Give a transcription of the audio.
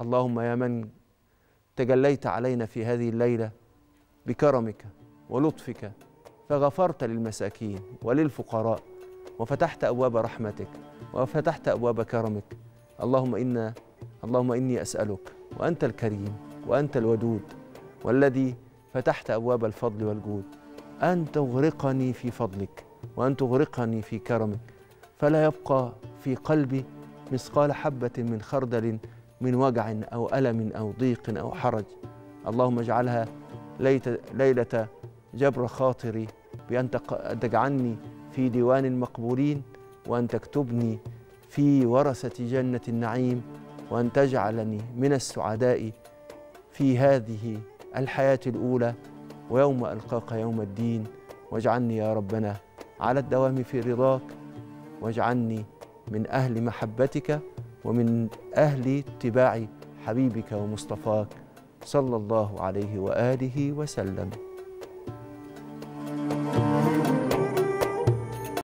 اللهم يا من تجليت علينا في هذه الليلة بكرمك ولطفك فغفرت للمساكين وللفقراء وفتحت أبواب رحمتك وفتحت أبواب كرمك. اللهم إنا اللهم إني أسألك وأنت الكريم وأنت الودود والذي فتحت أبواب الفضل والجود أن تغرقني في فضلك وأن تغرقني في كرمك. فلا يبقى في قلبي مثقال حبة من خردل من وجع أو ألم أو ضيق أو حرج. اللهم اجعلها ليلة جبر خاطري بأن تجعلني في ديوان المقبولين وأن تكتبني في ورثة جنة النعيم وأن تجعلني من السعداء في هذه الحياة الأولى. ويوم ألقاك يوم الدين واجعلني يا ربنا على الدوام في رضاك واجعلني من أهل محبتك. ومن أهل اتباع حبيبك ومصطفاك صلى الله عليه وآله وسلم.